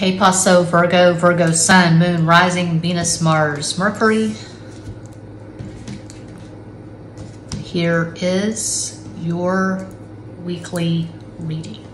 Que paso Virgo, Virgo Sun, Moon, Rising, Venus, Mars, Mercury. Here is your weekly reading.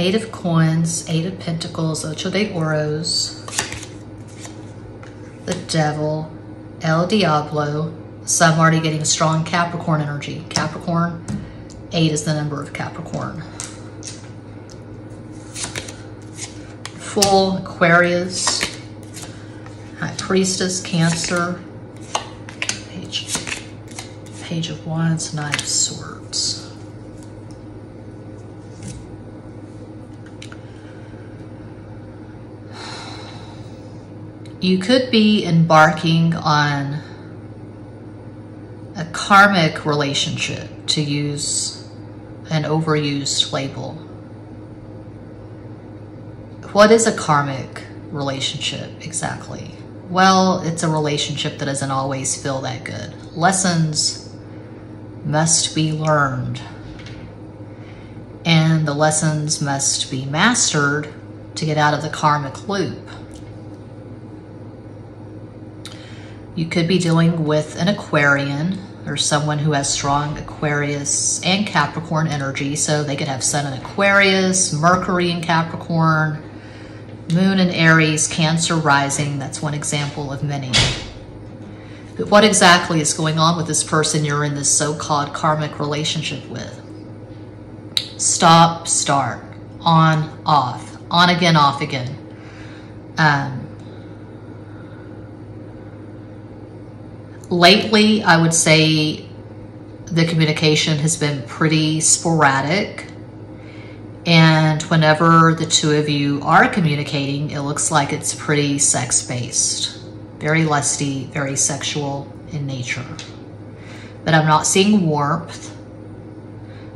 Eight of Coins, Eight of Pentacles, Ocho de Oros, the Devil, El Diablo. So I'm already getting strong Capricorn energy. Capricorn, eight is the number of Capricorn. Full Aquarius, High Priestess, Cancer, Page, Page of Wands, Nine of Swords. You could be embarking on a karmic relationship to use an overused label. What is a karmic relationship exactly? Well, it's a relationship that doesn't always feel that good. Lessons must be learned, and the lessons must be mastered to get out of the karmic loop. You could be dealing with an Aquarian or someone who has strong Aquarius and Capricorn energy. So they could have Sun in Aquarius, Mercury in Capricorn, Moon in Aries, Cancer rising. That's one example of many. But what exactly is going on with this person you're in this so-called karmic relationship with? Stop, start, on, off, on again, off again. Um, lately, I would say the communication has been pretty sporadic. And whenever the two of you are communicating, it looks like it's pretty sex based, very lusty, very sexual in nature. But I'm not seeing warmth.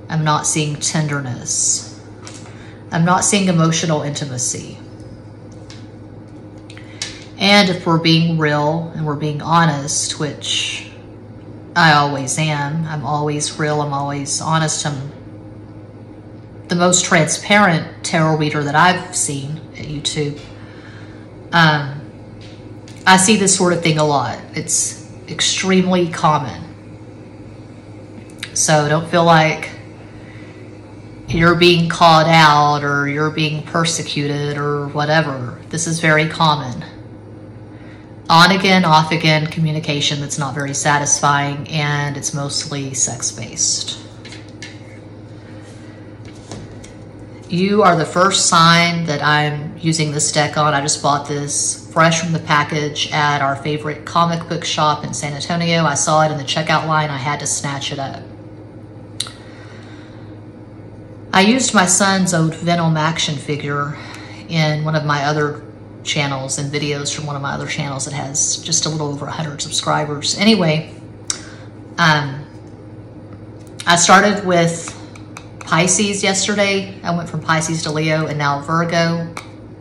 I'm not seeing tenderness. I'm not seeing emotional intimacy. And if we're being real and we're being honest, which I always am, I'm always real, I'm always honest, I'm the most transparent tarot reader that I've seen at YouTube. Um, I see this sort of thing a lot. It's extremely common. So don't feel like you're being called out or you're being persecuted or whatever. This is very common on again, off again communication that's not very satisfying and it's mostly sex based. You are the first sign that I'm using this deck on. I just bought this fresh from the package at our favorite comic book shop in San Antonio. I saw it in the checkout line. I had to snatch it up. I used my son's old Venom action figure in one of my other channels and videos from one of my other channels that has just a little over 100 subscribers. Anyway, um, I started with Pisces yesterday. I went from Pisces to Leo and now Virgo.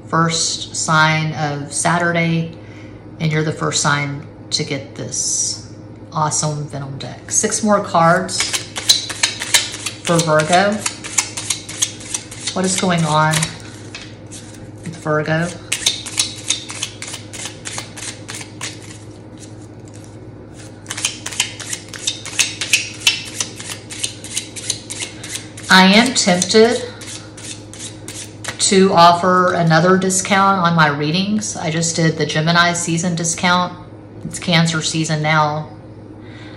First sign of Saturday. And you're the first sign to get this awesome Venom deck. Six more cards for Virgo. What is going on with Virgo? I am tempted to offer another discount on my readings. I just did the Gemini season discount. It's Cancer season now.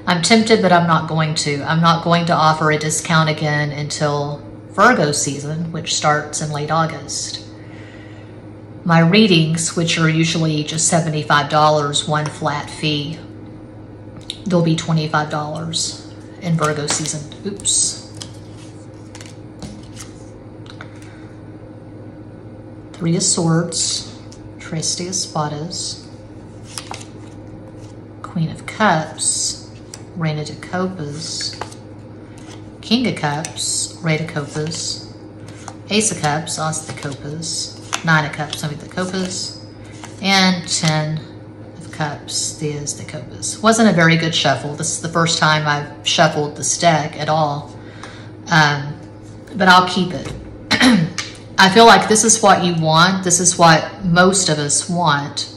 I'm tempted, but I'm not going to. I'm not going to offer a discount again until Virgo season, which starts in late August. My readings, which are usually just $75, one flat fee, they'll be $25 in Virgo season. Oops. Three of Swords, Tres de Queen of Cups, Reina de Copas, King of Cups, Rate of Copas, Ace of Cups, As de Copas, Nine of Cups, of the Copas, and Ten of Cups, Diez de Copas. Wasn't a very good shuffle. This is the first time I've shuffled this deck at all. Um, but I'll keep it. I feel like this is what you want. This is what most of us want.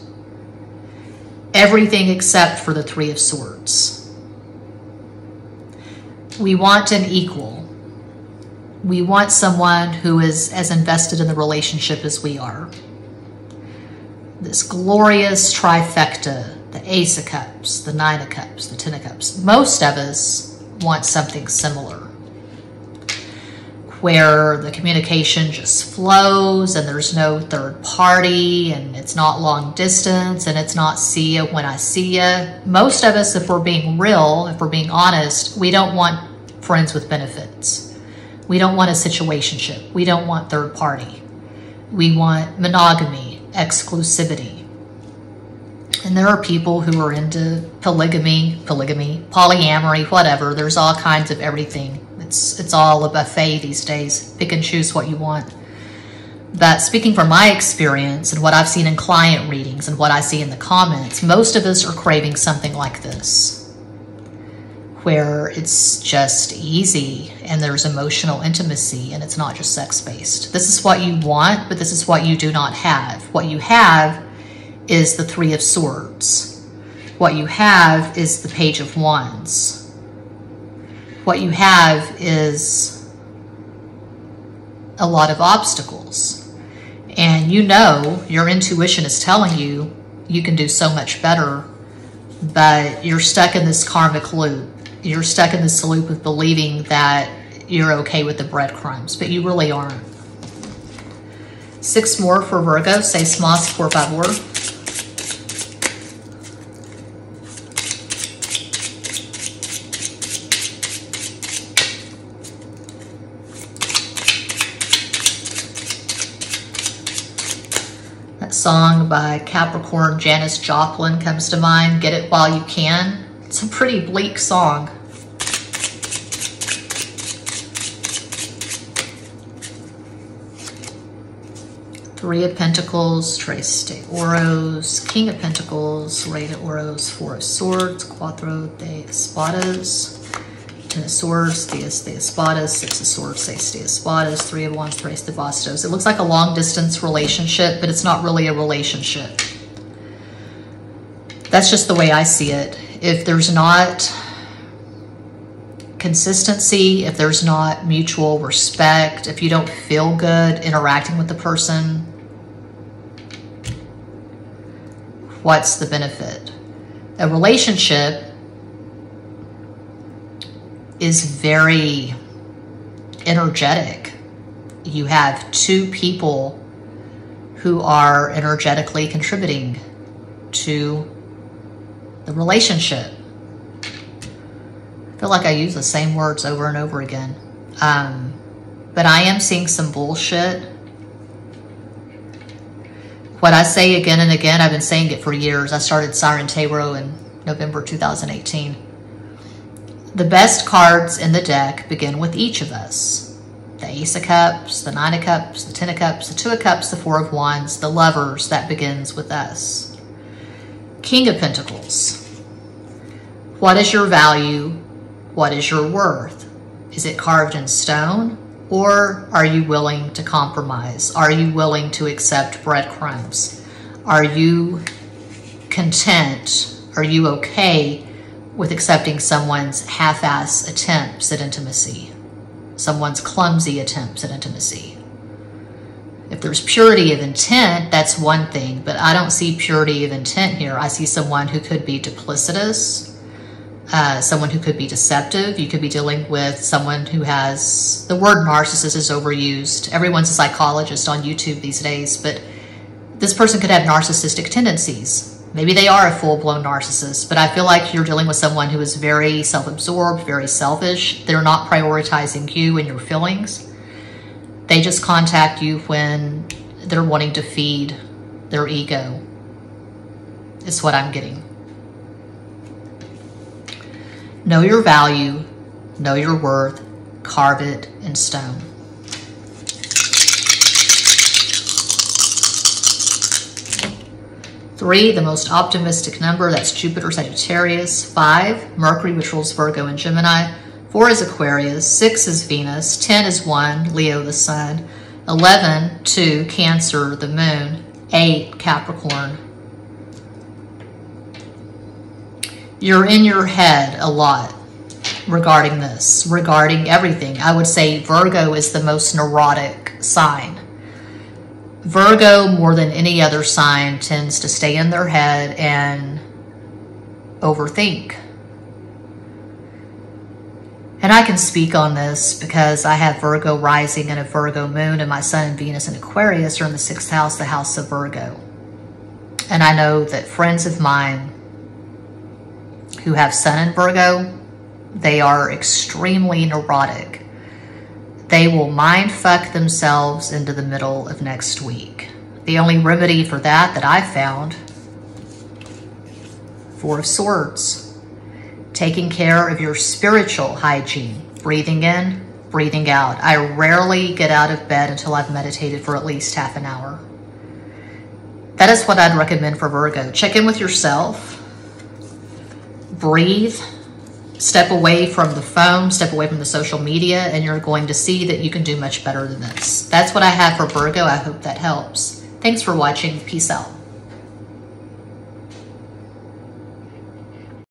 Everything except for the Three of Swords. We want an equal. We want someone who is as invested in the relationship as we are. This glorious trifecta, the Ace of Cups, the Nine of Cups, the Ten of Cups. Most of us want something similar where the communication just flows and there's no third party and it's not long distance and it's not see you when I see you. Most of us, if we're being real, if we're being honest, we don't want friends with benefits. We don't want a situationship. We don't want third party. We want monogamy, exclusivity. And there are people who are into polygamy, polygamy, polyamory, whatever. There's all kinds of everything it's, it's all a buffet these days. Pick and choose what you want. But speaking from my experience and what I've seen in client readings and what I see in the comments, most of us are craving something like this, where it's just easy and there's emotional intimacy and it's not just sex based. This is what you want, but this is what you do not have. What you have is the Three of Swords. What you have is the Page of Wands what you have is a lot of obstacles. And you know, your intuition is telling you you can do so much better, but you're stuck in this karmic loop. You're stuck in this loop of believing that you're okay with the breadcrumbs, but you really aren't. Six more for Virgo. Seis más, por favor. Song by Capricorn Janis Joplin comes to mind, Get It While You Can. It's a pretty bleak song. Three of Pentacles, Tres de Oros, King of Pentacles, Rey de Oros, Four of Swords, Cuatro de Espadas, Ten of Swords, Diez de Espadas, Six of Swords, Seis de Espadas, Three of Wands, Tres de Bastos. It looks like a long distance relationship, but it's not really a relationship. That's just the way I see it. If there's not consistency, if there's not mutual respect, if you don't feel good interacting with the person, what's the benefit? A relationship is very energetic. You have two people who are energetically contributing to the relationship. I feel like I use the same words over and over again. Um, but I am seeing some bullshit. What I say again and again, I've been saying it for years. I started Siren Tarot in November 2018. The best cards in the deck begin with each of us. The Ace of Cups, the Nine of Cups, the Ten of Cups, the Two of Cups, the Four of Wands, the Lovers, that begins with us. King of Pentacles. What is your value? What is your worth? Is it carved in stone? Or are you willing to compromise? Are you willing to accept breadcrumbs? Are you content? Are you okay with accepting someone's half-ass attempts at intimacy, someone's clumsy attempts at intimacy. If there's purity of intent, that's one thing, but I don't see purity of intent here. I see someone who could be duplicitous, uh, someone who could be deceptive. You could be dealing with someone who has, the word narcissist is overused. Everyone's a psychologist on YouTube these days, but this person could have narcissistic tendencies Maybe they are a full-blown narcissist, but I feel like you're dealing with someone who is very self-absorbed, very selfish. They're not prioritizing you and your feelings. They just contact you when they're wanting to feed their ego. Is what I'm getting. Know your value, know your worth, carve it in stone. Three, the most optimistic number, that's Jupiter Sagittarius. Five, Mercury, which rules Virgo and Gemini. Four is Aquarius. Six is Venus. Ten is one, Leo the Sun. Eleven, two, Cancer, the Moon. Eight, Capricorn. You're in your head a lot regarding this, regarding everything. I would say Virgo is the most neurotic sign Virgo, more than any other sign, tends to stay in their head and overthink. And I can speak on this because I have Virgo rising and a Virgo moon, and my Sun Venus and Aquarius are in the sixth house, the house of Virgo. And I know that friends of mine who have Sun in Virgo, they are extremely neurotic they will mind fuck themselves into the middle of next week. The only remedy for that that I found, Four of Swords, taking care of your spiritual hygiene, breathing in, breathing out. I rarely get out of bed until I've meditated for at least half an hour. That is what I'd recommend for Virgo. Check in with yourself, breathe, step away from the phone, step away from the social media, and you're going to see that you can do much better than this. That's what I have for Virgo. I hope that helps. Thanks for watching. Peace out.